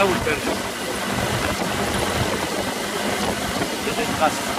أول البرد القصر